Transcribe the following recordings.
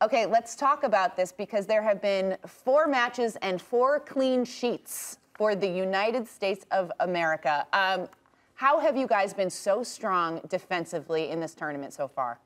Okay, let's talk about this because there have been four matches and four clean sheets for the United States of America. Um, how have you guys been so strong defensively in this tournament so far?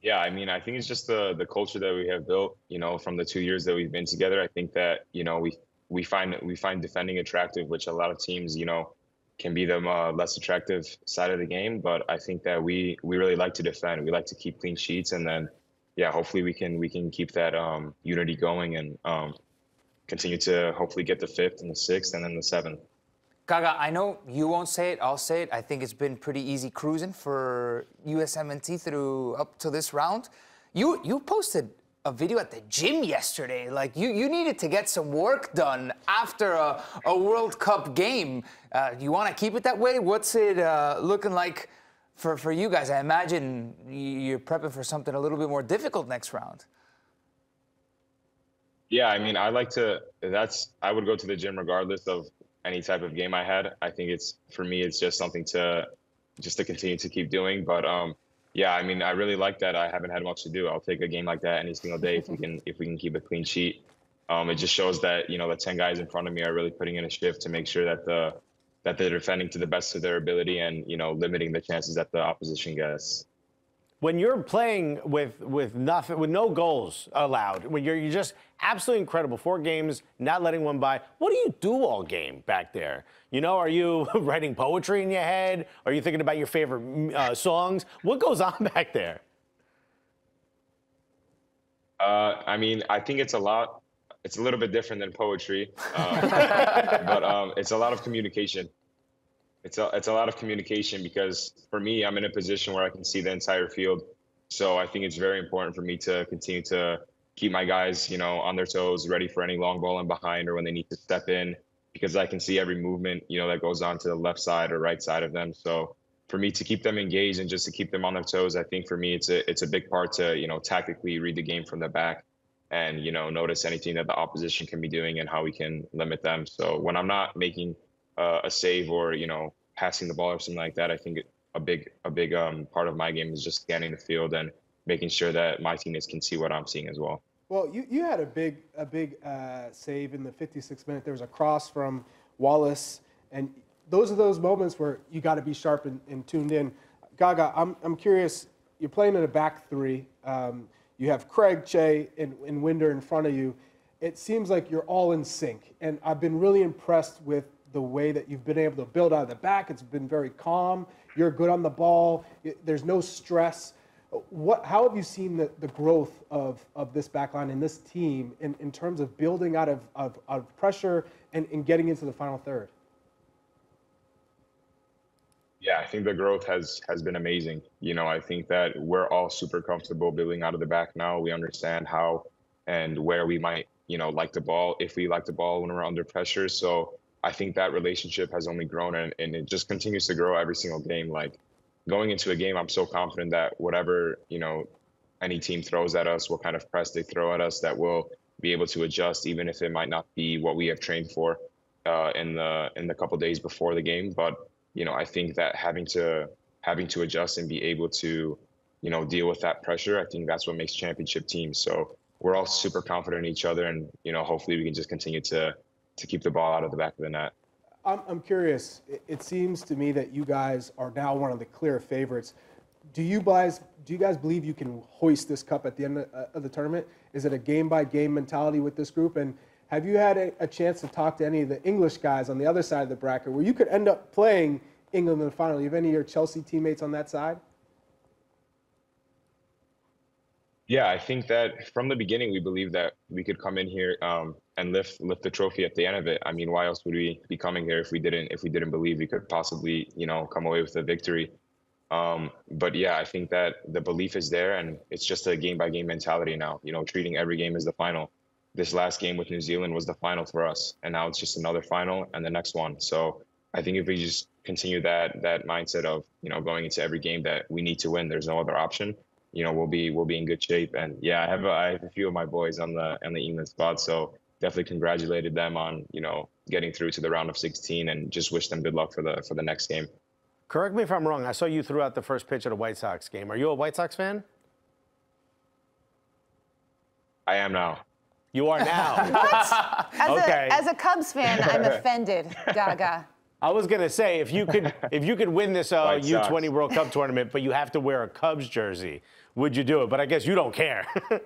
Yeah, I mean, I think it's just the the culture that we have built. You know, from the two years that we've been together, I think that you know we we find we find defending attractive, which a lot of teams, you know, can be the uh, less attractive side of the game. But I think that we we really like to defend. We like to keep clean sheets, and then yeah, hopefully we can we can keep that um, unity going and um, continue to hopefully get the fifth and the sixth and then the seventh. Gaga, I know you won't say it, I'll say it. I think it's been pretty easy cruising for USMNT through up to this round. You you posted a video at the gym yesterday. Like you, you needed to get some work done after a, a World Cup game. Uh, you want to keep it that way? What's it uh, looking like for, for you guys? I imagine you're prepping for something a little bit more difficult next round. Yeah, I mean, I like to. That's I would go to the gym regardless of any type of game I had. I think it's for me, it's just something to just to continue to keep doing. But um, yeah, I mean, I really like that. I haven't had much to do. I'll take a game like that any single day if we can if we can keep a clean sheet. Um, it just shows that you know the ten guys in front of me are really putting in a shift to make sure that the that they're defending to the best of their ability and you know limiting the chances that the opposition gets when you're playing with with nothing with no goals allowed when you're, you're just absolutely incredible four games not letting one by what do you do all game back there? You know are you writing poetry in your head? Are you thinking about your favorite uh, songs? What goes on back there? Uh, i mean i think it's a lot it's a little bit different than poetry uh, but um, it's a lot of communication it's a it's a lot of communication because for me, I'm in a position where I can see the entire field. So I think it's very important for me to continue to keep my guys, you know, on their toes, ready for any long ball and behind or when they need to step in, because I can see every movement, you know, that goes on to the left side or right side of them. So for me to keep them engaged and just to keep them on their toes, I think for me it's a it's a big part to you know tactically read the game from the back and you know notice anything that the opposition can be doing and how we can limit them. So when I'm not making uh, a save or you know passing the ball or something like that. I think a big a big um, part of my game is just scanning the field and making sure that my teammates can see what I'm seeing as well. Well, you, you had a big a big uh, save in the 56th minute. There was a cross from Wallace, and those are those moments where you got to be sharp and, and, tuned in. Gaga, I'm I'm curious. You're playing in a back three. Um, you have Craig, Che, and, and Wynder in front of you. It seems like you're all in sync, and I've been really impressed with the way that you've been able to build out of the back. It's been very calm. You're good on the ball. There's no stress. What, how have you seen the, the growth of, of this backline and this team in, in terms of building out of, of, of pressure and, and getting into the final third? Yeah, I think the growth has has been amazing. You know, I think that we're all super comfortable building out of the back now. We understand how and where we might, you know, like the ball if we like the ball when we're under pressure. So I think that relationship has only grown and, and it just continues to grow every single game. Like going into a game, I'm so confident that whatever, you know, any team throws at us, what kind of press they throw at us, that we'll be able to adjust, even if it might not be what we have trained for uh, in the in the couple days before the game. But you know, I think that having to having to adjust and be able to, you know, deal with that pressure, I think that's what makes championship teams. So we're all super confident in each other, and you know, hopefully we can just continue to to keep the ball out of the back of the net. I'm, I'm curious. It seems to me that you guys are now one of the clear favorites. Do you guys do you guys believe you can hoist this cup at the end of, uh, of the tournament? Is it a game by game mentality with this group? And have you had a, a, chance to talk to any of the English guys on the other side of the bracket where you could end up playing England in the final? You have any of your Chelsea teammates on that side? Yeah, I think that from the beginning we believed that we could come in here um, and lift lift the trophy at the end of it. I mean, why else would we be coming here if we didn't if we didn't believe we could possibly you know come away with a victory? Um, but yeah, I think that the belief is there, and it's just a game by game mentality now. You know, treating every game as the final. This last game with New Zealand was the final for us, and now it's just another final and the next one. So I think if we just continue that that mindset of you know going into every game that we need to win, there's no other option you know we'll be we'll be in good shape. And yeah, I have a, I have a few of my boys on the on the England spot, so definitely congratulated them on you know getting through to the round of 16, and just wish them good luck for the for the next game. Correct me if I'm wrong. I saw you threw out the first pitch at a White Sox game. Are you a White Sox fan? I am now. You are now. what? As, okay. a, as a Cubs fan, I'm offended, Gaga. I was gonna say if you could if you could win this uh, U twenty World Cup tournament, but you have to wear a Cubs jersey, would you do it? But I guess you don't care.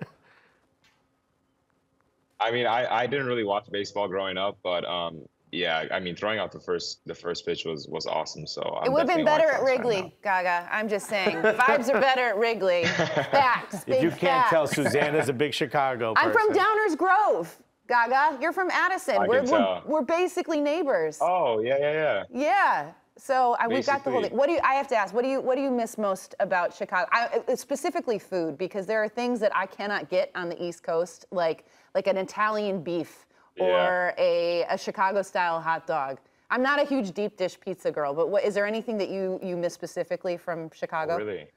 I mean, I, I didn't really watch baseball growing up, but um, yeah, I mean, throwing out the first the first pitch was was awesome. So I'm It would have been better at White Sox fan Wrigley, now. Gaga. I'm just saying. Vibes are better at Wrigley. Facts. Big if you can't tell, facts. Susanna's a big Chicago I'm from. Downers Grove, Gaga. You're from Addison. I we're, we're, we're basically neighbors. Oh yeah, yeah, yeah. Yeah. So I, we've got the whole thing. What do you? I have to ask. What do you? What do you miss most about Chicago? I, uh, specifically food, because there are things that I cannot get on the East Coast, like like an Italian beef or a, a Chicago-style hot dog. I'm not a huge deep dish pizza girl, but what, is there anything that you you miss specifically from Chicago? Really?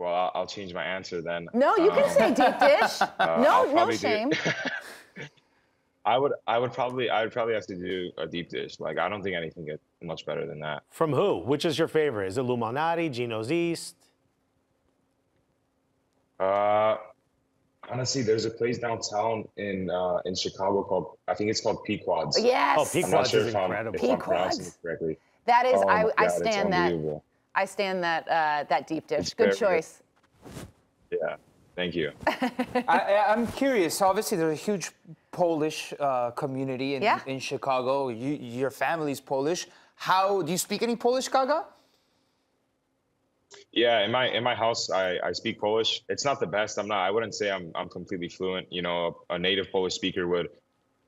Well, I'll, I'll change my answer then. No, you can Um, say deep dish. I'll no, no probably do- shame. I would I would probably I would probably have to do a deep dish. Like I don't think anything gets much better than that. From who? Which is your favorite? Is it Lou Malnati, Gino's East? Uh, honestly, there's a place downtown in uh, in Chicago called I think it's called Pequod's. Yes. Oh, I'm Pequod's not sure is if I'm, incredible. if I'm pronouncing Pequod's. it correctly. That is, Oh I, my I stand that. Unbelievable. I stand that uh, that deep dish. It's Good very good. choice. Yeah, thank you. I, I- I'm curious. Obviously, there's a huge Polish uh, community in, Yeah. in Chicago. You, your family's Polish. How do you speak any Polish, Gaga? Yeah, in my in my house, I, I speak Polish. It's not the best. I'm not. I wouldn't say I'm I'm completely fluent. You know, a, native Polish speaker would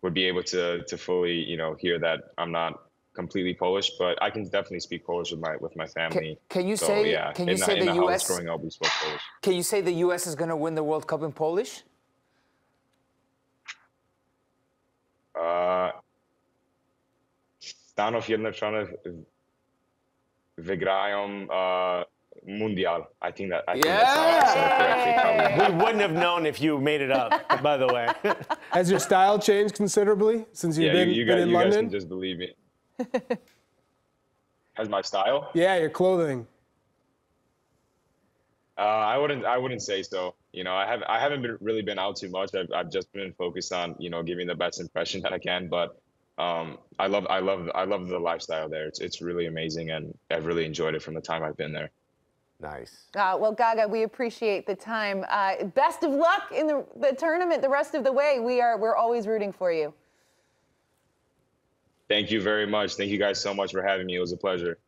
would be able to to fully you know hear that I'm not completely Polish, but I can definitely speak Polish with my with my family. can you So, say- Yeah, can you in the, say in the the US growing up we spoke Polish. Can you say the U.S. is going to win the World Cup in Polish? Uh, Stanów Zjednoczonych wygrają uh, mundial. I think that. I think that's how I said it correctly. We wouldn't have known if you made it up, by the way. Has your style changed considerably since you've Yeah, been, you, you, been guys, in you guys can just believe me. Has my style? Yeah, your clothing. Uh, I wouldn't. I wouldn't say so. You know, I have. I haven't been, really been out too much. I've, I've just been focused on you know giving the best impression that I can. But um, I love. I love. I love the lifestyle there. It's it's really amazing, and I've really enjoyed it from the time I've been there. nice. Uh, well, Gaga, we appreciate the time. Uh, best of luck in the, the tournament the rest of the way. We are we're always rooting for you. Thank you very much. Thank you guys so much for having me. It was a pleasure.